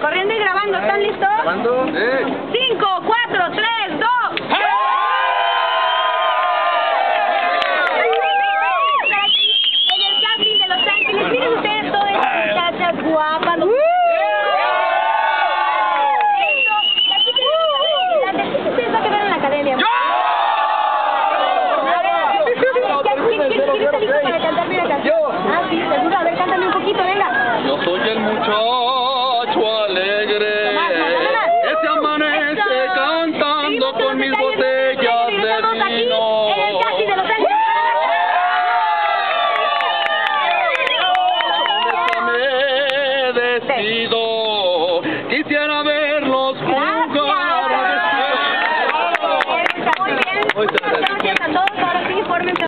Corriendo y grabando, ¿están listos? Cinco. Con mis botellas de vino. Quisiera verlos jugar. Gracias. Muy bien. Muchas gracias a todos. Ahora sí,